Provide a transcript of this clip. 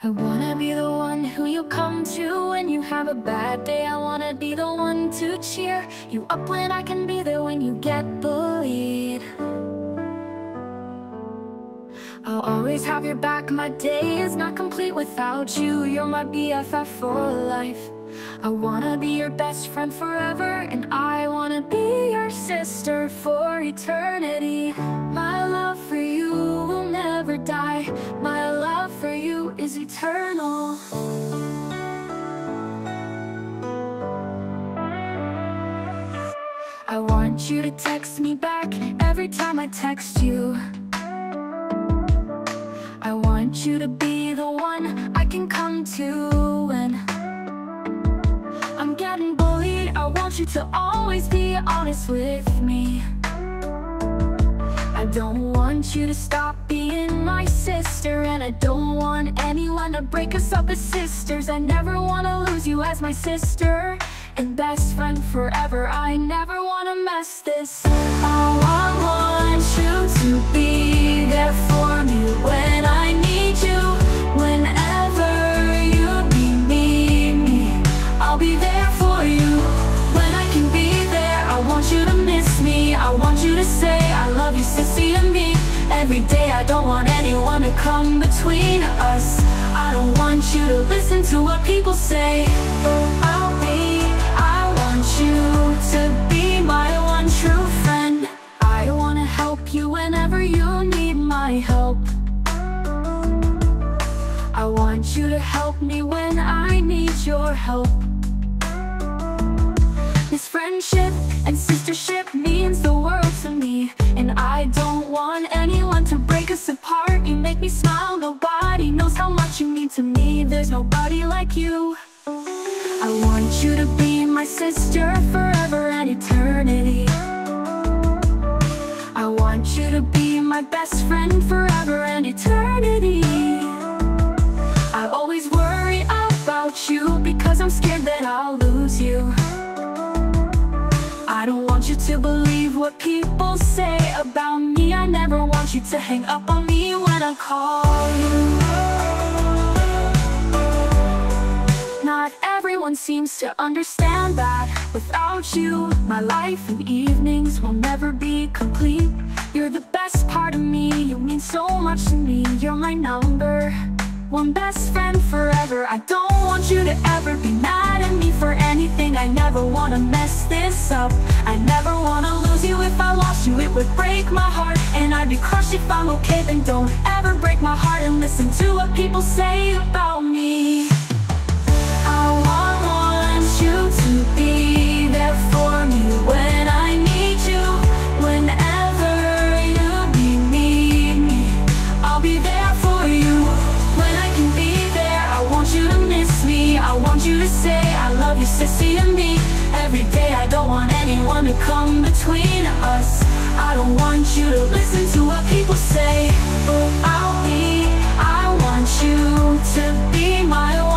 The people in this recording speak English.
I wanna be the one who you come to when you have a bad day. I wanna be the one to cheer you up when I can be there when you get bullied. I'll always have your back. My day is not complete without you. You're my BFF for life. I wanna be your best friend forever, and I wanna be your sister for eternity. My love for you is eternal. I want you to text me back every time I text you. I want you to be the one I can come to when I'm getting bullied. I want you to always be honest with me. I don't want you to stop being my sister, and I don't want anyone to break us up as sisters. I never want to lose you as my sister and best friend forever. I never want to mess this. Oh, Every day, I don't want anyone to come between us. I don't want you to listen to what people say. I'll be, I want you to be my one true friend. I wanna help you whenever you need my help. I want you to help me when I need your help. This friendship and sistership me smile, nobody knows how much you mean to me. There's nobody like you. I want you to be my sister forever and eternity. I want you to be my best friend forever and eternity. I always worry about you because I'm scared that I'll lose you. I don't want you to believe what people say about me. I never want you to hang up on me I call you Not everyone seems to understand that Without you, my life and evenings will never be complete. You're the best part of me, you mean so much to me. You're my number one best friend forever. I don't want you to ever be mad at me for anything. I never wanna mess this up. I never wanna lose you. If I lost you It would break my heart If I'm okay Then don't ever break my heart And listen to what people say about me. I want, want you to be there for me When I need you Whenever you need me, me. I'll be there for you. When I can be there I want you to miss me. I want you to say I love you, sissy, and me. Every day I don't want anyone to come between us. I don't want you to listen to what people say. But I'll be, I want you to be my